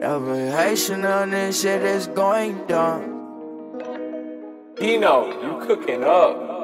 Every hating on this shit is going down. Dino, you cooking up.